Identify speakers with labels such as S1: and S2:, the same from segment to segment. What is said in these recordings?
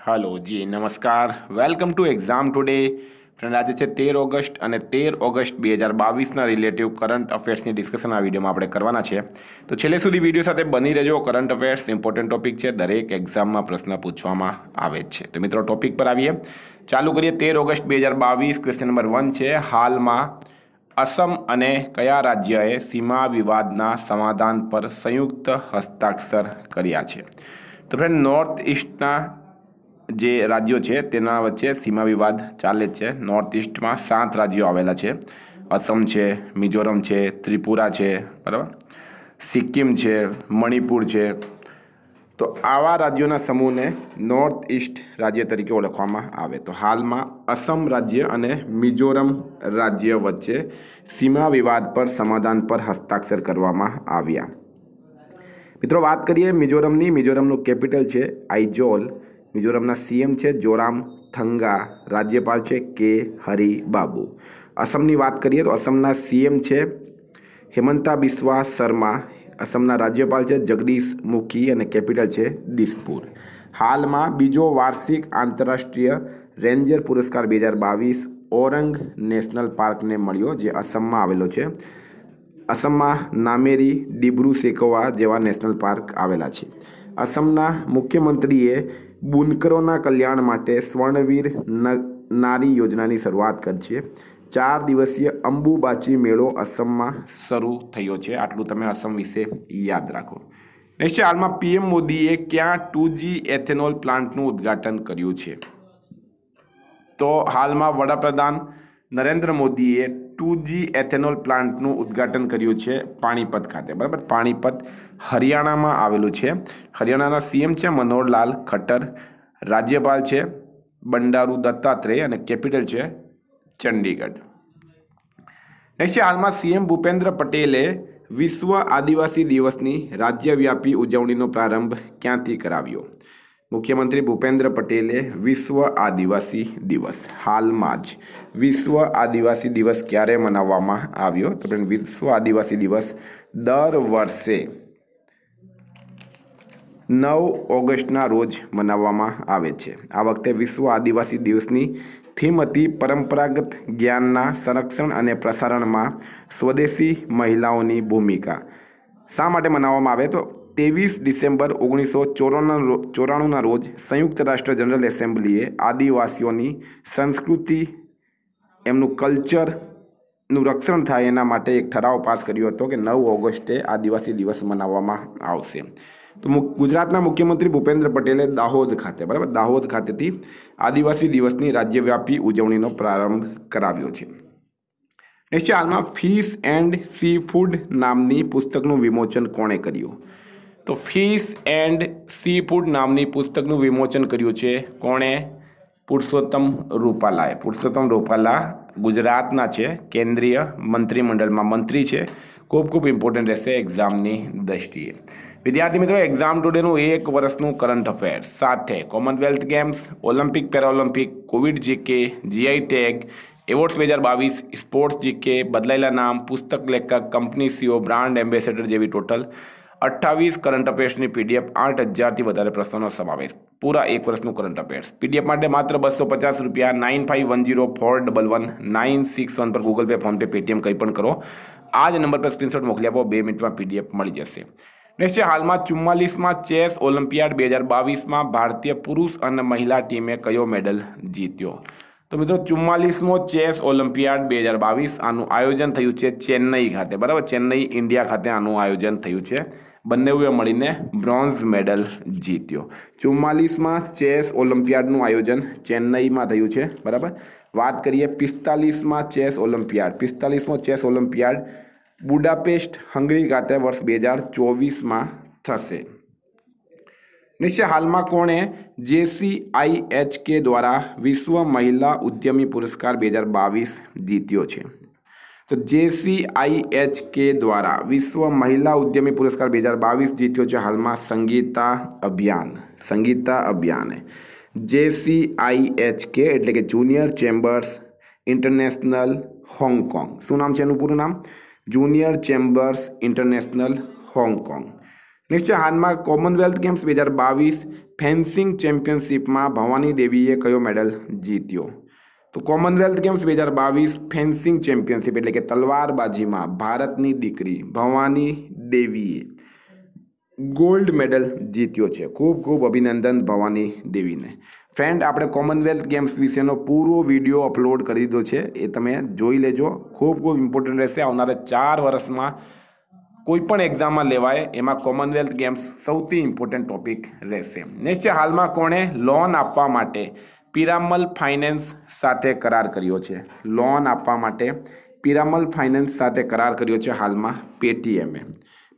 S1: Hello જી, નમસ્કાર. Welcome to exam today friend, આજે છે તેર ઓગસ્ટ અને તેર ઓગસ્ટ બે હજાર બાવીસના રિલેટિવ કરંટ અફેર્સની ડિસ્કશન આ વિડીયોમાં આપણે કરવાના છે. તો છેલ્લે સુધી વીડિયો સાથે બની રહેજો. કરંટ અફેર્સ ઇમ્પોર્ટન્ટ ટોપિક છે. દરેક એક્ઝામમાં પ્રશ્ન પૂછવામાં આવે છે. તો મિત્રો ટોપિક પર આવીએ. ચાલુ કરીએ. તેર ઓગસ્ટ બે હજાર બાવીસ ક્વેશ્ચન નંબર વન છે. હાલમાં અસમ અને કયા રાજ્યએ સીમા વિવાદના સમાધાન પર સંયુક્ત હસ્તાક્ષર કર્યા છે? તો ફ્રેન્ડ નોર્થ ઇસ્ટના જે રાજ્યો છે તેના વચ્ચે સીમા વિવાદ ચાલે છે. નોર્થ ઇસ્ટમાં સાત રાજ્યો આવેલા છે. અસમ છે, મિઝોરમ છે, ત્રિપુરા છે, બરાબર? સિક્કિમ છે, મણિપુર છે. તો આવા રાજ્યોના સમૂહને નોર્થ ઇસ્ટ રાજ્ય તરીકે ઓળખવામાં આવે. તો હાલમાં અસમ રાજ્ય અને મિઝોરમ રાજ્ય વચ્ચે સીમા વિવાદ પર સમાધાન પર હસ્તાક્ષર કરવામાં આવ્યા. મિત્રો, વાત કરીએ મિઝોરમની. મિઝોરમનું કેપિટલ છે આઇજોલ. મિઝોરમના સીએમ છે જોરામ થંગા, રાજ્યપાલ છે કે હરિ બાબુ અસમની વાત કરીએ તો અસમના સીએમ છે હેમંતા બિસ્વા શર્મા અસમના રાજ્યપાલ છે જગદીશ મુખી અને કેપિટલ છે દિસપુર. હાલમાં બીજો વાર્ષિક આંતરરાષ્ટ્રીય રેન્જર પુરસ્કાર બે હજાર બાવીસ ઓરંગ નેશનલ પાર્કને મળ્યો, જે અસમમાં આવેલો છે. અસમમાં નામેરી ડિબ્રુ સેકોવા જેવા નેશનલ પાર્ક આવેલા છે. અસમના મુખ્યમંત્રીએ બુનકરોના કલ્યાણ માટે સ્વર્ણવીર નારી યોજનાની શરૂઆત કરી છે ચાર દિવસીય અંબુબાચી મેળો અસમમાં શરૂ થયો છે. આટલું તમે અસમ વિશે યાદ રાખો. નેક્સ્ટ હાલમાં પીએમ મોદીએ ક્યાં ટુ જી એથેનોલ પ્લાન્ટનું ઉદ્ઘાટન કર્યું છે? તો હાલમાં વડાપ્રધાન નરેન્દ્ર મોદીએ ટુ જી એથેનોલ પ્લાન્ટનું ઉદ્ઘાટન કર્યું છે પાણીપત ખાતે. બરાબર? પાણીપત હરિયાણામાં આવેલું છે. હરિયાણાના સીએમ છે મનોહરલાલ ખટ્ટર, રાજ્યપાલ છે બંડારુ દત્તાત્રેય અને કેપિટલ છે ચંડીગઢ. નેક્સ્ટ છે, હાલમાં સીએમ ભૂપેન્દ્ર પટેલે વિશ્વ આદિવાસી દિવસની રાજ્યવ્યાપી ઉજવણીનો પ્રારંભ ક્યાંથી કરાવ્યો? મુખ્યમંત્રી ભૂપેન્દ્ર પટેલે વિશ્વ આદિવાસી દિવસ હાલમાં જ વિશ્વ આદિવાસી દિવસ ક્યારે મનાવવામાં આવ્યો? તો વિશ્વ આદિવાસી દિવસ દર વર્ષે નવ ઓગસ્ટના રોજ મનાવવામાં આવે છે. આ વખતે વિશ્વ આદિવાસી દિવસની થીમ હતી પરંપરાગત જ્ઞાનના સંરક્ષણ અને પ્રસારણમાં સ્વદેશી મહિલાઓની ભૂમિકા. શા માટે મનાવવામાં આવે? તો ત્રેવીસ ડિસેમ્બર ઓગણીસો ચોરાણું ચોરાણુંના રોજ સંયુક્ત રાષ્ટ્ર જનરલ એસેમ્બલીએ આદિવાસીઓની સંસ્કૃતિ, એમનું કલ્ચરનું રક્ષણ થાય એના માટે એક ઠરાવ પાસ કર્યો હતો કે નવ ઓગસ્ટે આદિવાસી દિવસ મનાવવામાં આવશે. તો ગુજરાતના મુખ્યમંત્રી ભૂપેન્દ્ર પટેલે દાહોદ ખાતે, બરાબર? દાહોદ ખાતેથી આદિવાસી દિવસની રાજ્યવ્યાપી ઉજવણીનો પ્રારંભ કરાવ્યો છે. નેક્સ્ટ હાલમાં ફિશ એન્ડ સી ફૂડ નામની પુસ્તકનું વિમોચન કોણે કર્યું? તો ફિશ એન્ડ સી ફૂડ નામની પુસ્તકનું વિમોચન કર્યું છે. કોણે? પુરુષોત્તમ રૂપાલાએ. પુરુષોત્તમ રૂપાલા ગુજરાતના છે, કેન્દ્રીય મંત્રીમંડળમાં મંત્રી છે. ખૂબ ખૂબ ઇમ્પોર્ટન્ટ રહેશે એક્ઝામની દ્રષ્ટિએ. વિદ્યાર્થી મિત્રો એક્ઝામ ટુડેનું એક વર્ષનું કરંટ અફેર્સ સાથે Commonwealth Games Olympic Paralympic Covid GK GI tag awards બે હજાર બાવીસ સ્પોર્ટ્સ જીકે બદલાયેલા નામ, પુસ્તક લેખક કંપની સીઓ બ્રાન્ડ એમ્બેસેડર જેવી ટોટલ અઠ્ઠાવીસ કરંટ અફેર્સની પીડીએફ આઠ હજારથી વધારે પ્રશ્નોનો સમાવેશ. પૂરા એક વર્ષનું કરંટ અફેર્સ પીડીએફ માટે માત્ર બસો પચાસ રૂપિયા nine five one zero four double one nine six one પર ગૂગલ પે ફોનપે પેટીએમ કંઈ પણ કરો. આ જ નંબર પર સ્ક્રીનશોટ મોકલી આપો, બે મિનિટમાં પીડીએફ મળી જશે. નેક્સ્ટ છે, હાલમાં ચુમ્માલીસમાં ચેસ ઓલિમ્પિયાડ બે હજાર બાવીસમાં ભારતીય પુરુષ અને મહિલા ટીમે કયો મેડલ જીત્યો? તો મિત્રો ચુમ્માલીસમો ચેસ ઓલિમ્પિયાડ બે હજાર બાવીસ આનું આયોજન થયું છે ચેન્નઈ ખાતે. બરાબર? ચેન્નઈ, ઇન્ડિયા ખાતે આનું આયોજન થયું છે. બંનેએ મળીને બ્રોન્ઝ મેડલ જીત્યો. ચુમ્માલીસમાં ચેસ ઓલિમ્પિયાડનું આયોજન ચેન્નઈમાં થયું છે. બરાબર? વાત કરીએ પિસ્તાલીસમાં ચેસ ઓલિમ્પિયાડ. પિસ્તાલીસમો ચેસ ઓલિમ્પિયાડ બુડાપેસ્ટ હંગરી ખાતે વર્ષ બે હજાર ચોવીસમાં થશે. નિશ્ચય હાલમાં કોણે જેસીઆઈએચકે દ્વારા વિશ્વ મહિલા ઉદ્યમી પુરસ્કાર બે હજાર બાવીસ જીત્યો છે તો જેસીઆઈએચકે દ્વારા વિશ્વ મહિલા ઉદ્યમી પુરસ્કાર બે હજાર બાવીસ જીત્યો છે હાલમાં સંગીતા અભિયાન સંગીતા અભિયાન જેસીઆઈએચકે એટલે કે જુનિયર ચેમ્બર્સ ઇન્ટરનેશનલ હોંગકોંગ શું નામ છે એનું પૂરું નામ જુનિયર ચેમ્બર્સ ઇન્ટરનેશનલ હોંગકોંગ છે હાલમાં કોમનવેલ્થ ગેમ્સ બે હજાર બાવીસ ફેન્સિંગ ચેમ્પિયનશિપમાં ભવાની દેવીએ કયો મેડલ જીત્યો? તો કોમનવેલ્થ ગેમ્સ બે હજાર બાવીસ ફેન્સિંગ ચેમ્પિયનશિપ એટલે કે તલવારબાજીમાં ભારતની દીકરી ભવાની દેવીએ ગોલ્ડ મેડલ જીત્યો છે. ખૂબ ખૂબ અભિનંદન ભવાની દેવીને. ફ્રેન્ડ, આપણે કોમનવેલ્થ ગેમ્સ વિશેનો પૂરો વીડિયો અપલોડ કરી દીધો છે. એ તમે જોઈ લેજો. ખૂબ ખૂબ ઇમ્પોર્ટન્ટ રહેશે. આવનારા ચાર વર્ષમાં કોઈ પણ એક્ઝામમાં લેવાય, એમાં કોમનવેલ્થ ગેમ્સ સૌથી ઇમ્પોર્ટન્ટ ટોપિક રહેશે. છે હાલમાં કોણે લોન આપવા માટે પિરામલ ફાઇનાન્સ સાથે કરાર કર્યો છે? લોન આપવા માટે પિરામલ ફાઇનાન્સ સાથે કરાર કર્યો છે હાલમાં પેટીએમે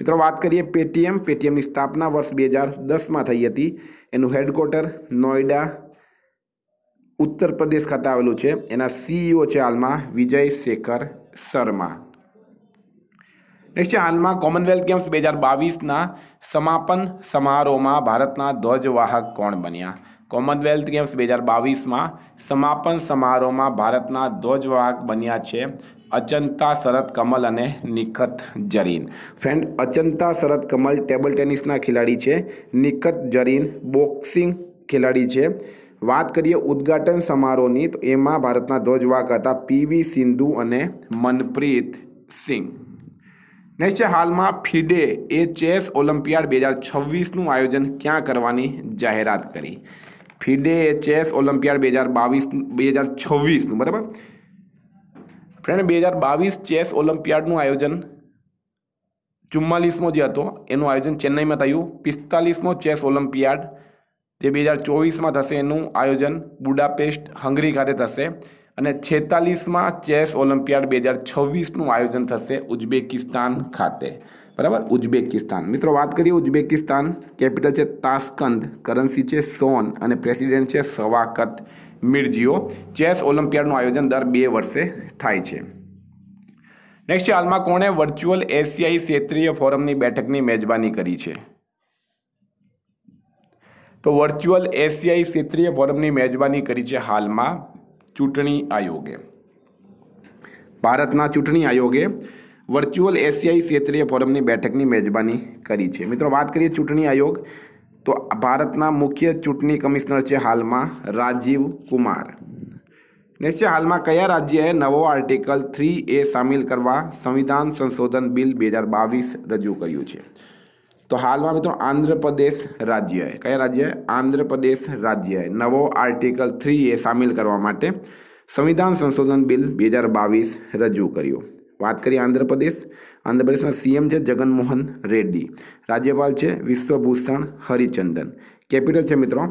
S1: મિત્રો, વાત કરીએ પેટીએમ પેટીએમની સ્થાપના વર્ષ બે હજાર દસમાં થઈ હતી. એનું હેડક્વાર્ટર નોઈડા, ઉત્તર પ્રદેશ ખાતે આવેલું છે. એના સીઈઓ છે હાલમાં વિજય શેખર શર્મા. નેક્સ્ટ છે હાલમાં કોમનવેલ્થ ગેમ્સ બે હજાર બાવીસના સમાપન સમારોહમાં ભારતના ધ્વજવાહક કોણ બન્યા? કોમનવેલ્થ ગેમ્સ બે હજાર બાવીસમાં સમાપન સમારોહમાં ભારતના ધ્વજવાહક બન્યા છે અચંતા શરદ કમલ અને નિખત જરીન. ફ્રેન્ડ અચંતા શરદ કમલ ટેબલ ટેનિસના ખેલાડી છે, નિખત જરીન બોક્સિંગ ખેલાડી છે. વાત કરીએ ઉદ્ઘાટન સમારોહની, તો એમાં ભારતના ધ્વજવાહક હતા પીવી સિંધુ અને મનપ્રીત સિંહ નેક્સ્ટ હાલમાં ફિડે એ ચેસ ઓલિમ્પિયાડ બે હજાર છવ્વીસનું આયોજન ક્યાં કરવાની જાહેરાત કરી? ફિડે એ ચેસ ઓલિમ્પિયાડ બે હજાર બાવીસ, બે હજાર છવ્વીસનું, બરાબર? ફ્રેન્ડ, બે હજાર બાવીસ ચેસ ઓલિમ્પિયાડનું આયોજન ચુમ્માલીસમો જે હતો, એનું આયોજન ચેન્નઈમાં થયું. પિસ્તાલીસમો ચેસ ઓલિમ્પિયાડ, જે બે હજાર ચોવીસમાં થશે, એનું આયોજન બુડાપેસ્ટ હંગરી ખાતે થશે. અને છેતાલીસમાં ચેસ ઓલિમ્પિયાડ બે હજાર છવ્વીસનું આયોજન થશે ઉઝબેકિસ્તાન ખાતે. બરાબર? ઉઝબેકિસ્તાન. મિત્રો, વાત કરીએ ઉઝબેકિસ્તાન. કેપિટલ છે તાસ્કંદ, કરન્સી છે સોન અને પ્રેસિડેન્ટ છે સવાકત મિર્જીઓ. ચેસ ઓલિમ્પિયાડનું આયોજન દર બે વર્ષે થાય છે. નેક્સ્ટ છે, હાલમાં કોણે વર્ચ્યુઅલ એશિયાઈ ક્ષેત્રીય ફોરમની બેઠકની મેજબાની કરી છે? તો વર્ચ્યુઅલ એશિયાઈ ક્ષેત્રીય ફોરમની મેજબાની કરી છે હાલમાં ચૂંટણી આયોગે. ભારતના ચૂંટણી આયોગે વર્ચ્યુઅલ એશિયાઈ ક્ષેત્રીય ફોરમની બેઠકની મેજબાની કરી છે. મિત્રો, વાત કરીએ ચૂંટણી આયોગ, તો ભારતના મુખ્ય ચૂંટણી કમિશનર છે હાલમાં રાજીવ કુમાર. નેક્સ્ટ હાલમાં કયા રાજ્યએ નવો આર્ટિકલ થ્રી એ સામેલ કરવા સંવિધાન સંશોધન બિલ બે હજાર બાવીસ રજૂ કર્યું છે? તો હાલમાં મિત્રો આંધ્રપ્રદેશ રાજ્યએ કયા રાજ્યએ આંધ્રપ્રદેશ રાજ્યએ નવો આર્ટિકલ થ્રી એ સામેલ કરવા માટે સંવિધાન સંશોધન બિલ બે હજાર બાવીસ રજૂ કર્યું. વાત કરીએ આંધ્રપ્રદેશ. આંધ્રપ્રદેશના સીએમ છે જગનમોહન રેડ્ડી. રાજ્યપાલ છે વિશ્વભૂષણ હરિચંદન. કેપિટલ છે મિત્રો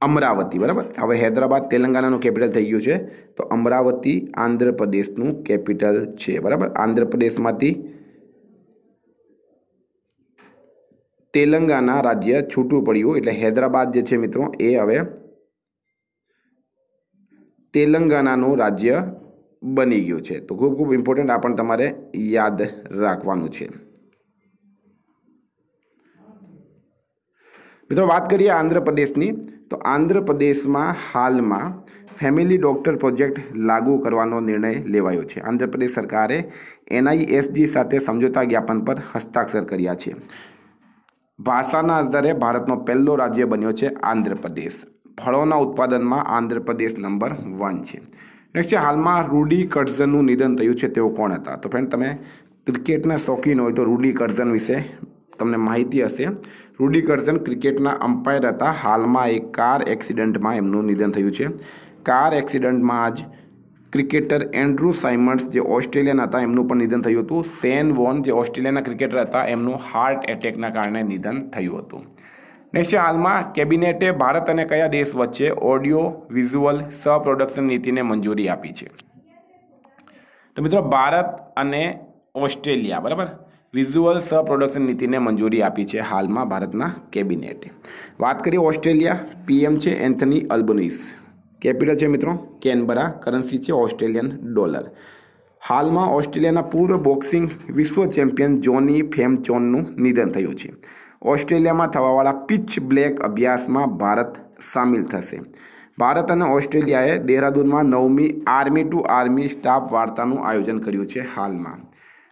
S1: અમરાવતી. બરાબર? હવે હૈદરાબાદ તેલંગાણાનું કેપિટલ થઈ ગયું છે. તો અમરાવતી આંધ્રપ્રદેશનું કેપિટલ છે. બરાબર? આંધ્રપ્રદેશમાંથી તેલંગાણા રાજ્ય છૂટું પડ્યું. એટલે હૈદરાબાદ જે છે મિત્રો, એ હવે તેલંગાનાનું રાજ્ય બની ગયું છે. તો ખૂબ ખૂબ ઇમ્પોર્ટન્ટ આ પણ તમારે યાદ રાખવાનું છે. મિત્રો, વાત કરીએ આંધ્રપ્રદેશની. તો આંધ્રપ્રદેશમાં હાલમાં ફેમિલી ડોક્ટર પ્રોજેક્ટ લાગુ કરવાનો નિર્ણય લેવાયો છે. આંધ્રપ્રદેશ સરકારે એનઆઈએસજી સાથે સમજોતા જ્ઞાપન પર હસ્તાક્ષર કર્યા છે. ભાષાના આધારે ભારતનો પહેલો રાજ્ય બન્યો છે આંધ્રપ્રદેશ. ફળોના ઉત્પાદનમાં આંધ્રપ્રદેશ નંબર વન છે. નેક્સ્ટ છે, હાલમાં રૂડી કર્ઝનનું નિધન થયું છે, તેઓ કોણ હતા? તો ફ્રેન્ડ તમે ક્રિકેટના શોખીન હોય તો રૂડી કર્ઝન વિશે તમને માહિતી હશે. રૂડી કર્ઝન ક્રિકેટના અમ્પાયર હતા. હાલમાં એક કાર એક્સિડન્ટમાં એમનું નિધન થયું છે. કાર એક્સિડન્ટમાં જ ક્રિકેટર એન્ડ્રુ સાઇમન્સ, જે ઓસ્ટ્રેલિયન હતા, એમનું પણ નિધન થયું હતું. સેન વોન, જે ઓસ્ટ્રેલિયાના ક્રિકેટર હતા, એમનું હાર્ટ એટેકના કારણે નિધન થયું હતું. નેક્સ્ટ હાલમાં કેબિનેટે ભારત અને કયા દેશ વચ્ચે ઓડિયો, વિઝ્યુઅલ સહ પ્રોડક્શન નીતિને મંજૂરી આપી છે? તો મિત્રો, ભારત અને ઓસ્ટ્રેલિયા, બરાબર? વિઝ્યુઅલ સહ પ્રોડક્શન નીતિને મંજૂરી આપી છે હાલમાં ભારતના કેબિનેટે. વાત કરીએ ઓસ્ટ્રેલિયા, પીએમ છે એન્થની અલ્બનીસ કેપિટલ છે મિત્રો? કેનબરા, કરન્સી છે ઓસ્ટ્રેલિયન ડોલર. હાલમાં ઓસ્ટ્રેલિયાના પૂર્વ બોક્સિંગ વિશ્વ ચેમ્પિયન જોની ફેમચોનનું નિધન થયું છે. ઓસ્ટ્રેલિયામાં થવાવાળા પિચ બ્લેક અભ્યાસમાં ભારત સામેલ થશે. ભારત અને ઓસ્ટ્રેલિયાએ દેહરાદૂનમાં નવમી આર્મી ટુ આર્મી સ્ટાફ વાર્તાનું આયોજન કર્યું છે હાલમાં.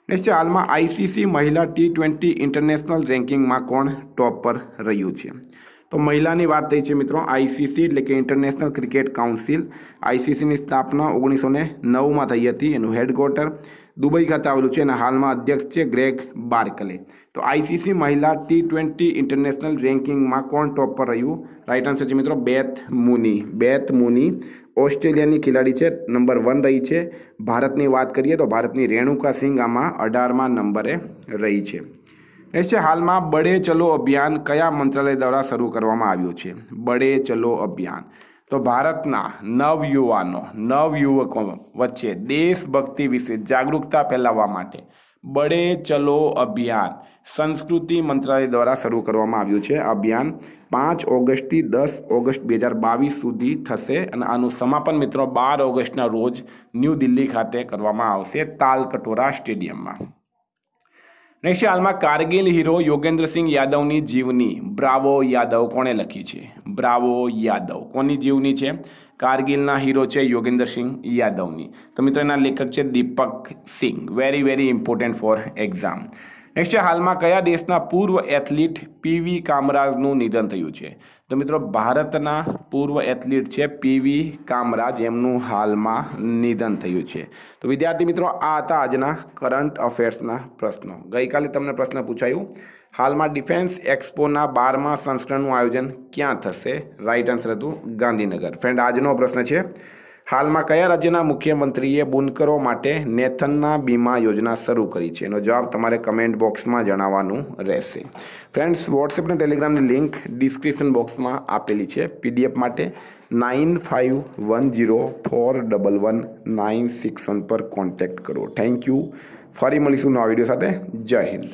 S1: નેક્સ્ટ હાલમાં આઈસીસી મહિલા ટી ટ્વેન્ટી ઇન્ટરનેશનલ રેન્કિંગમાં કોણ ટોપ પર રહ્યું છે? તો મહિલાની વાત થઈ છે મિત્રો આઈસીસી એટલે કે ઇન્ટરનેશનલ ક્રિકેટ કાઉન્સિલ આઈસીસીની સ્થાપના ઓગણીસો ને નવમાં થઈ હતી, એનું હેડક્વાર્ટર દુબઈ ખાતે આવેલું છે અને હાલમાં અધ્યક્ષ છે ગ્રેગ બાર્કલે. તો આઈસીસી મહિલા ટી ટ્વેન્ટી ઇન્ટરનેશનલ રેન્કિંગમાં કોણ ટોપ પર રહ્યું? રાઇટ આન્સર છે મિત્રો, બેથ મુની. બેથ મુની ઓસ્ટ્રેલિયાની ખેલાડી છે નંબર વન રહી છે. ભારતની વાત કરીએ તો ભારતની રેણુકા સિંઘ આમાં અઢારમાં નંબરે રહી છે. છે હાલમાં બડે ચલો અભિયાન કયા મંત્રાલય દ્વારા શરૂ કરવામાં આવ્યું છે? બડે ચલો અભિયાન. તો ભારતના નવયુવાનો, નવયુવકો વચ્ચે દેશભક્તિ વિશે જાગૃતતા ફેલાવવા માટે બડે ચલો અભિયાન સંસ્કૃતિ મંત્રાલય દ્વારા શરૂ કરવામાં આવ્યું છે. અભિયાન પાંચ ઓગસ્ટથી દસ ઓગસ્ટ બે હજાર બાવીસ સુધી થશે અને આનું સમાપન મિત્રો બાર ઓગસ્ટના રોજ ન્યૂ દિલ્હી ખાતે કરવામાં આવશે તાલકટોરા સ્ટેડિયમમાં. નેક્સ્ટ હાલમાં કારગિલ હીરો યોગેન્દ્રસિંહ યાદવની જીવની. બ્રાવો યાદવ કોણે લખી છે? બ્રાવો યાદવ. કોની જીવની છે? કારગિલના હીરો છે યોગેન્દ્રસિંહ યાદવની. તો મિત્રો, એના લેખક છે Deepak Singh very very important for exam next છે, હાલમાં કયા દેશના પૂર્વ એથ્લીટ પીવી કામરાજનું નિધન થયું છે? તો મિત્રો, ભારતના પૂર્વ એથ્લીટ છે પીવી કામરાજ, એમનું હાલમાં નિધન થયું છે. તો વિદ્યાર્થી મિત્રો, આ હતા આજના કરંટ અફેર્સના પ્રશ્નો. ગઈકાલે તમને પ્રશ્ન પૂછાયું, હાલમાં ડિફેન્સ એક્સપોના બારમા સંસ્કરણનું આયોજન ક્યાં થશે? રાઇટ આન્સર હતું ગાંધીનગર. ફ્રેન્ડ, આજનો પ્રશ્ન છે હાલમાં કયા રાજ્યના મુખ્યમંત્રીએ બુનકરો માટે નેથનના બીમા યોજના શરૂ કરી છે? એનો જવાબ તમારે કમેન્ટ બોક્સમાં જણાવવાનું રહેશે. ફ્રેન્ડ્સ વોટ્સએપ અને ટેલિગ્રામની લિંક ડિસ્ક્રિપ્શન બોક્સમાં આપેલી છે. પીડીએફ માટે nine five one zero four double one nine six one પર કોન્ટેક્ટ કરો. થેન્ક યુ ફરી મળીશું નવા વીડિયો સાથે. જય હિન્દ.